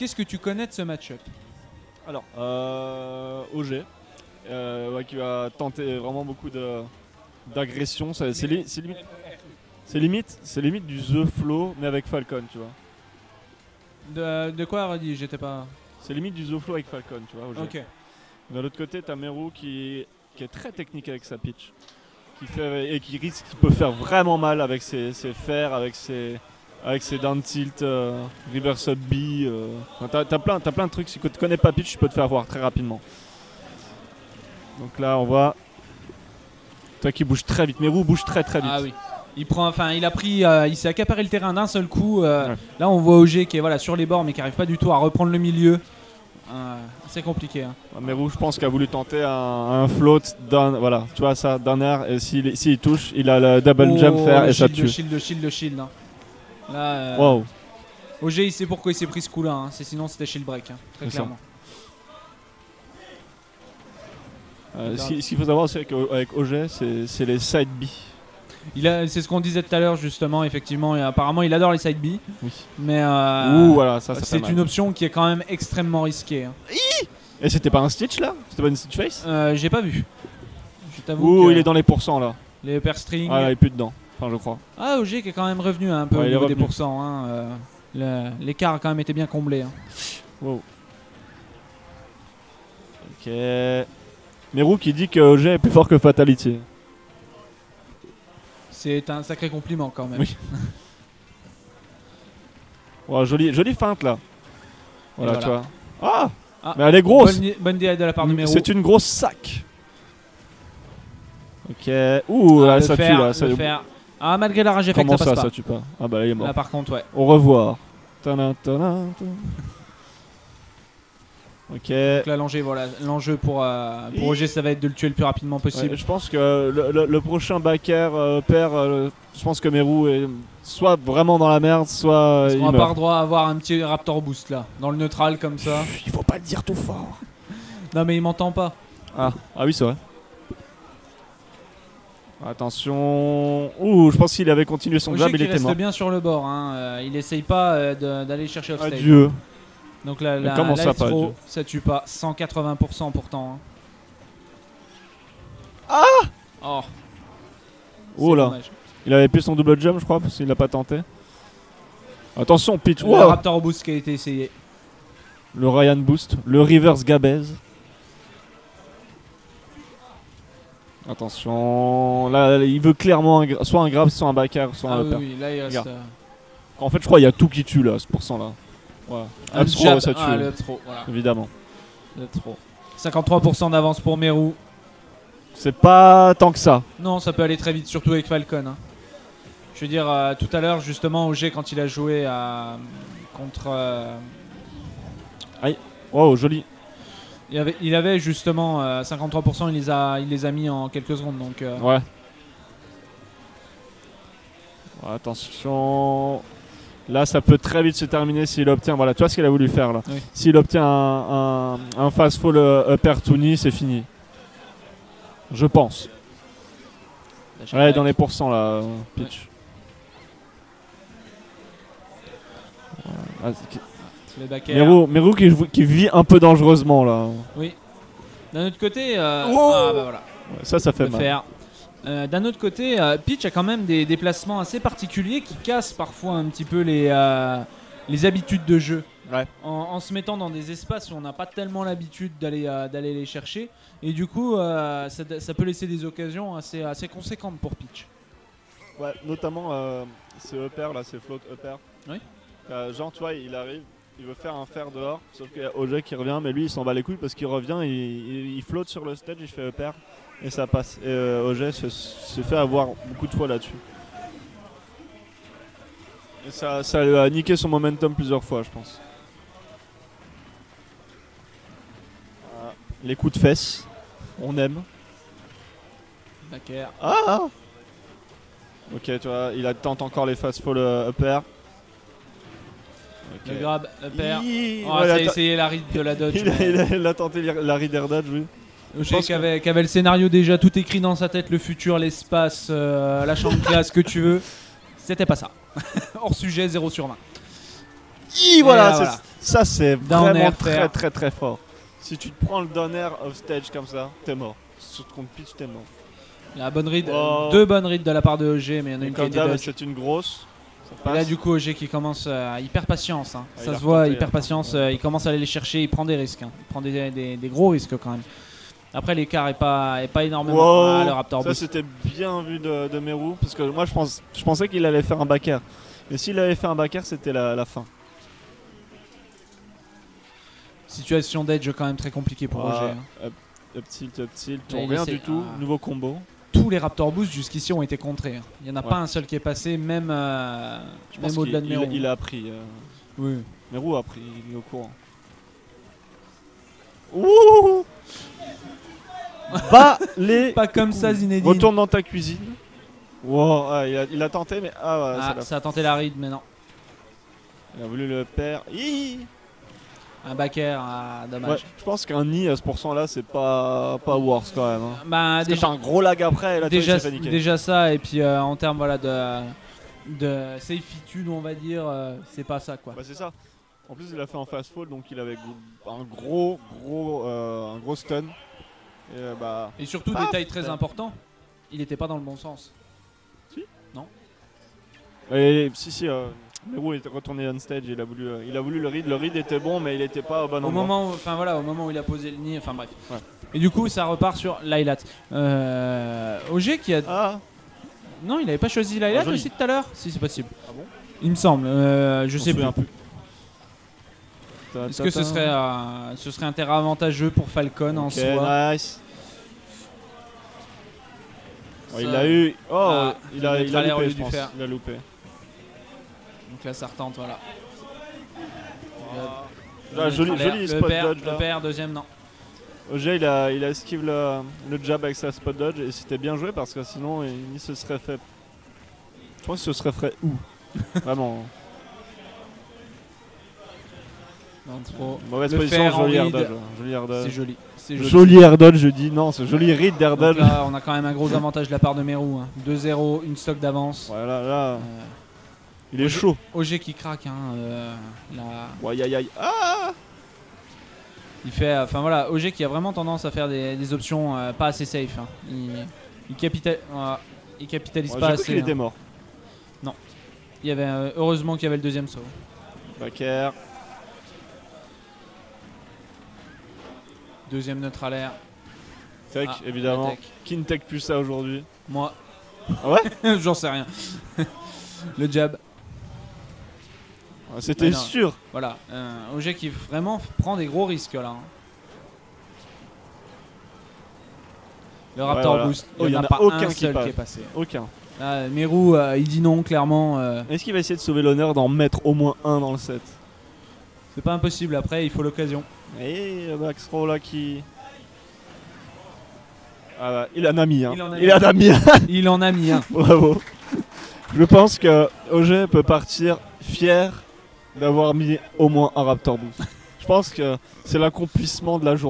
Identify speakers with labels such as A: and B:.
A: qu'est-ce que tu connais de ce match-up
B: Alors, euh, OG, euh, ouais, qui va tenter vraiment beaucoup de d'agression. C'est li- c'est limite, c'est limite, c'est limite du The Flow, mais avec Falcon, tu vois.
A: de, de quoi, redit J'étais pas.
B: C'est limite du The Flow avec Falcon, tu vois. OG.
A: Ok.
B: De l'autre côté, t'as Meru qui, qui est très technique avec sa pitch. Qui fait, et qui risque, qui peut faire vraiment mal avec ses, ses fers, avec ses, avec ses down tilt, euh, reverse up B. euh. T'as, plein, t'as plein de trucs. Si tu connais pas pitch, tu peux te faire voir très rapidement. Donc là, on voit. Toi qui bouge très vite. Meru bouge très très vite.
A: Ah oui. Il prend, enfin, il a pris, euh, il s'est accaparé le terrain d'un seul coup. euh,
B: Ouais.
A: Là, on voit OG qui est voilà sur les bords, mais qui arrive pas du tout à reprendre le milieu. C'est compliqué. hein.
B: Meru, je pense, qu'il a voulu tenter un, un float down. Voilà, tu vois ça, down air. Et s'il, touche, il a le double jump
A: Oh,
B: faire
A: le
B: et ça
A: shield,
B: tue.
A: Shield, shield, shield. hein. Là, euh,
B: Wow.
A: OG, il sait pourquoi il s'est pris ce coup-là. hein. C'est sinon c'était shield break, hein, très
B: C'est ça.
A: clairement.
B: Euh, ce qui- ce qu'il faut savoir, c'est qu'avec OG, c'est, c'est les side B.
A: Il a, c'est ce qu'on disait tout à l'heure justement. Effectivement, et apparemment, il adore les side B,
B: Oui.
A: mais euh,
B: Ouh, voilà, ça, ça fait
A: c'est
B: mal.
A: une option qui est quand même extrêmement risquée. hein.
B: Et c'était pas un Stitch là? C'était pas une Stitch face?
A: Euh, J'ai pas vu. Je t'avoue
B: Ouh,
A: que
B: il est dans les pourcents là.
A: les upper string.
B: Ah, il est plus dedans. Enfin, je crois.
A: Ah, OG qui est quand même revenu un peu
B: Ouais,
A: au niveau des pourcents. hein, euh, L'écart a quand même été bien comblé. hein.
B: Wow. Ok. Meru qui dit que OG est plus fort que Fatality.
A: C'est un sacré compliment quand même.
B: Oui. Ouais, jolie, jolie feinte là. Voilà,
A: voilà.
B: tu vois. Ah,
A: Ah,
B: Mais elle est grosse
A: Bonne, bonne de la part de Mero.
B: C'est une grosse sac Ok. Ouh,
A: Ah,
B: là, ça
A: fer,
B: tue là. Ça...
A: Ah, malgré la rage effect,
B: Comment
A: ça
B: ça,
A: passe
B: ça
A: pas.
B: tue pas Ah bah là, il est mort.
A: Là, par contre, ouais.
B: Au revoir. Tadam, tadam, tadam. Ok.
A: Donc là, l'enjeu, voilà, l'enjeu pour, euh, pour OG, ça va être de le tuer le plus rapidement possible.
B: Ouais, je pense que le, le- le prochain backer euh, perd. euh, je pense que Meru est soit vraiment dans la merde, soit euh, il
A: qu'on va pas droit à avoir un petit Raptor Boost là, dans le neutral comme ça.
B: Il faut pas le dire tout fort.
A: Non, mais il m'entend pas.
B: Ah, ah oui, c'est vrai. Attention. Ouh, je pense qu'il avait continué son jab,
A: qui
B: il était
A: reste
B: mort.
A: bien sur le bord. hein, euh, il essaye pas euh, d'aller chercher offstage.
B: Adieu.
A: Donc là, la,
B: comment
A: la
B: ça, pas
A: throw,
B: adieu
A: ça tue pas. 180% pourtant. hein.
B: Ah
A: Oh,
B: Oh là.
A: dommage.
B: Il avait plus son double jump, je crois, parce qu'il l'a pas tenté. Attention, pitch.
A: Le
B: Wow.
A: Raptor Boost qui a été essayé.
B: Le Ryan Boost. Le Reverse Gabez. Attention. Là, il veut clairement un soit un grab, soit un backer, soit
A: Ah
B: un
A: oui,
B: upper.
A: oui, là il reste.
B: Regarde.
A: euh,
B: En fait, je crois qu'il y a tout qui tue là, ce pourcent là. Ouais.
A: un jab.
B: ça tue.
A: Ah, le voilà.
B: Évidemment.
A: Le up throw. 53% d'avance pour Meru.
B: C'est pas tant que ça.
A: Non, ça peut aller très vite, surtout avec Falcon. hein. Je veux dire, euh, tout à l'heure, justement, OG, quand il a joué à- contre. euh,
B: Wow, joli.
A: Il, avait, il avait justement euh, 53%, il les, a, il les a mis en quelques secondes. Donc, euh,
B: Ouais. Ouais, Attention. Là, ça peut très vite se terminer s'il obtient. Voilà, tu vois ce qu'il a voulu faire là.
A: Oui.
B: S'il obtient un, un, un fast fall euh, upper to knee, c'est fini. Je pense. Ouais, dans les pourcents là, euh, pitch. Ouais. Ah,
A: les.
B: Meru, Meru qui, qui vit un peu dangereusement là.
A: Oui. D'un autre côté, euh,
B: Oh
A: ah bah voilà,
B: Ouais, ça, ça fait mal.
A: faire. Euh, D'un autre côté, euh, Pitch a quand même des déplacements assez particuliers qui cassent parfois un petit peu les, euh, les habitudes de jeu.
B: Ouais.
A: En, en se mettant dans des espaces où on n'a pas tellement l'habitude d'aller euh, d'aller les chercher. Et du coup, euh, ça, ça peut laisser des occasions assez, assez conséquentes pour Pitch.
B: Ouais, notamment euh, ce upper là, ces float upper.
A: Oui.
B: Euh, genre, tu vois, il arrive, il veut faire un fer dehors, sauf qu'il y a OJ qui revient, mais lui il s'en bat les couilles parce qu'il revient, il, il, il flotte sur le stage, il fait upper et ça passe. Et euh, OJ se, se fait avoir beaucoup de fois là-dessus. Et ça, ça lui a niqué son momentum plusieurs fois, je pense. Voilà. Les coups de fesses, on aime.
A: Back air.
B: Ah Ok, tu vois, il tente encore les fast fall upper. Ok.
A: Le grab, le Oh,
B: ouais,
A: a
B: il a-
A: essayé la ride de la dodge.
B: il, a,
A: mais-
B: il a- il a tenté la- la reader dodge, oui.
A: Je
B: pense
A: sais qu'il avait, qu'il avait le scénario déjà tout écrit dans sa tête, le futur, l'espace, euh, la chambre classe, ce que tu veux. C'était pas ça. Hors sujet, 0 sur 20.
B: Ih, voilà,
A: là.
B: Ça, c'est vraiment
A: air
B: très très très fort. Si tu te prends le down air off stage comme ça, t'es mort. Sur contre pitch, t'es mort.
A: La bonne ride, deux bonnes rides de la part de OG, mais il y en a une qui
B: c'est une grosse.
A: Et là, du coup, OG qui commence euh, à hyper patience. hein.
B: Ah,
A: ça se voit, hyper patience. euh, il commence à aller les chercher, il prend des risques. hein. Il prend des, des- des gros risques quand même. Après, l'écart est pas, est pas énormément.
B: Wow.
A: Ah, le Raptor
B: Ça, c'était bien vu de, de Meru. Parce que moi, je, pense, je pensais qu'il allait faire un back air. Mais s'il avait fait un back air, c'était la, la fin.
A: Situation d'edge quand même très compliquée pour
B: Ah,
A: OG. hein.
B: Up, up tilt, up tilt. Rien du tout.
A: ah.
B: Nouveau combo.
A: Tous les Raptor Boost jusqu'ici ont été contrés. hein. Il n'y en a
B: Ouais.
A: pas un seul qui est passé, même, euh,
B: Je
A: même
B: pense
A: au-delà de Meru.
B: il, il a appris. euh,
A: Oui.
B: Meru a appris, il est au courant. Ouh Bas les
A: Pas comme ça, Zinedine.
B: Retourne dans ta cuisine. Wow, ah, il, a, il a tenté, mais ah ouais,
A: Ah,
B: ça
A: a tenté la ride, mais non.
B: il a voulu le perdre. Hi
A: Un back air, ah,
B: Ouais,
A: dommage.
B: je pense qu'un nid à ce pourcent là, c'est pas, pas worse quand même. hein.
A: Bah,
B: Parce que
A: déjà,
B: t'as un gros lag après, et là,
A: déjà, déjà ça, et puis euh, en termes voilà, de, de safetytude, on va dire, euh, c'est pas ça quoi.
B: Bah, c'est ça. En plus, il a fait en fast fall, donc il avait un gros, gros, euh, un gros stun. Et bah,
A: Et surtout,
B: Paf
A: détail très important, il était pas dans le bon sens.
B: et, si si, euh, Meru est retourné on stage, il a voulu, euh, il a voulu le read. Le read était bon, mais il était pas au bon
A: Au
B: endroit.
A: moment, où, enfin voilà, au moment où il a posé le nid, enfin bref.
B: Ouais.
A: Et du coup, ça repart sur Lailat. Euh, OG qui a,
B: Ah,
A: non, il avait pas choisi Lailat
B: Ah,
A: aussi tout à l'heure? Si c'est possible.
B: Ah bon?
A: Il me semble. euh, je
B: m'en
A: sais plus.
B: plus.
A: Est-ce que ce serait, euh, ce serait un terrain avantageux pour Falcon en soi?
B: nice. Il l'a eu. Oh,
A: Ah,
B: il a,
A: il
B: il a
A: a l'air au
B: loupé, je pense. Il a loupé.
A: Là, ça retente, voilà.
B: Là,
A: Le
B: joli, joli
A: le
B: spot
A: père,
B: dodge
A: Le
B: là.
A: père, deuxième, non.
B: OG il a, il a esquive le, le jab avec sa spot dodge et c'était bien joué parce que sinon il, il se serait fait. Je pense qu'il se serait fait où? Vraiment.
A: Non, trop.
B: Mauvaise
A: Le
B: position, joli air dodge. Joli air dodge.
A: C'est joli. Joli.
B: Joli air dodge, je dis non, c'est joli read d'air dodge.
A: là, on a quand même un gros avantage de la part de Meru. hein. 2-0, une stock d'avance.
B: Voilà, là,
A: Euh,
B: il est chaud.
A: OG qui craque. Hein, euh.
B: Ouais, aïe, aïe. Ah
A: Il fait, euh, enfin voilà, OG qui a vraiment tendance à faire des, des options euh, pas assez safe. hein. Il, il, capita- il capitalise
B: Ouais,
A: pas
B: cru
A: assez.
B: qu'il était
A: hein.
B: mort.
A: Il y avait, euh, heureusement qu'il y avait le deuxième saut.
B: Back air.
A: Deuxième neutre à l'air.
B: Tech,
A: Ah,
B: évidemment. Qui ne tech plus ça aujourd'hui
A: Moi.
B: Ah ouais?
A: J'en sais rien. le jab.
B: C'était sûr.
A: Voilà. Euh, OG qui vraiment prend des gros risques là. hein. Le Raptor
B: voilà.
A: Boost.
B: Oh,
A: il n'y en
B: en
A: a pas
B: aucun
A: un seul qui est passé.
B: Aucun.
A: Là, Meru, euh, il dit non clairement. euh,
B: Est-ce qu'il va essayer de sauver l'honneur d'en mettre au moins un dans le set?
A: C'est pas impossible. Après, il faut l'occasion.
B: Et Max Rowe là qui. Ah bah, il en a mis, hein.
A: Il en a
B: Il
A: mis.
B: en a mis un.
A: Il en a mis un.
B: Bravo. Je pense que OG peut partir fier d'avoir mis au moins un Raptor Boost. Je pense que c'est l'accomplissement de la journée.